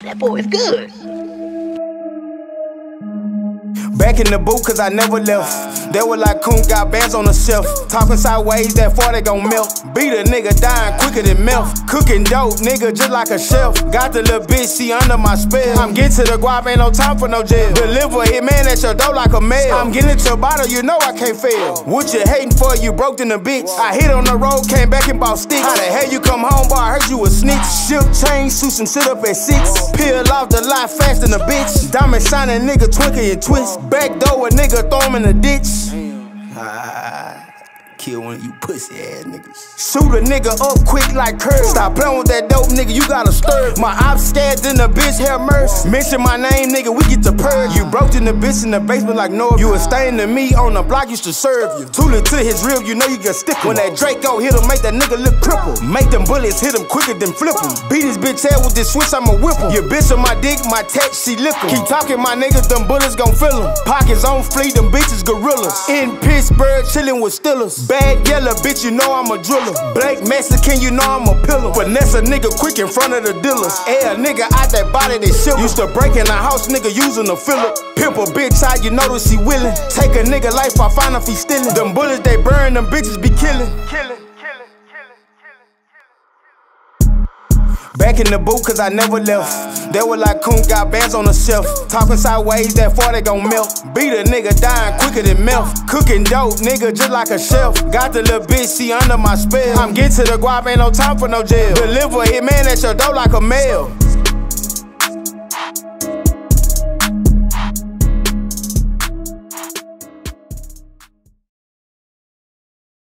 That boy is good. Back in the boot, cause I never left. They were like Koont, got bands on the shelf. Talking sideways, that far they gon' melt. Be the nigga dying quicker than melt. Cooking dope, nigga, just like a chef. Got the little bitch, she under my spell. I'm getting to the guap, ain't no time for no jail. Deliver hit man at your door like a mail. I'm getting to your bottle, you know I can't fail. What you hating for? You broke in the bitch. I hit on the road, came back and bought sticks. How the hell you come home, boy? I heard you a snitch. Silk chain, suits and sit up at six. Peel off the lot faster than a bitch. Diamond shining, nigga twinkle and twist. Back door, a nigga throw him in the ditch. Ah, kill one of you pussy ass niggas. Shoot a nigga up quick like curve. Stop playing with that dope nigga, you gotta stir. My ops scared, then the bitch hair merce. Mention my name, nigga, we get the purge. You broke in the bitch in the basement like no. You a stain to me on the block, used to serve you. Tooling to his rib, you know you get stick. When that Draco hit him, make that nigga look crippled. Make them bullets hit him quicker than flip him. Beat his bitch head with this switch, I'ma whip him. Your bitch on my dick, my text, she lick him. Keep talking, my niggas, them bullets gon' fill him. Pockets on fleet, them bitches gorillas. In Pittsburgh, chillin' with Steelers. Bad yellow, bitch, you know I'm a driller. Black Mexican, you know I'm a pillar. Finesse a nigga quick in front of the dealers. Air nigga out that body, they shit. Used to break in the house, nigga, using a filler. Pimp a bitch out, you notice she willing. Take a nigga life, I find if he stealing. Them bullets they burn, them bitches be killing. Killing. Back in the booth, cause I never left. They were like Koont got bands on the shelf. Talking sideways, that far they gon' melt. Beat a nigga dying quicker than melt. Cooking dope, nigga, just like a chef. Got the little bitch, she under my spell. I'm getting to the guap, ain't no time for no jail. Deliver hit man at your door like a mail.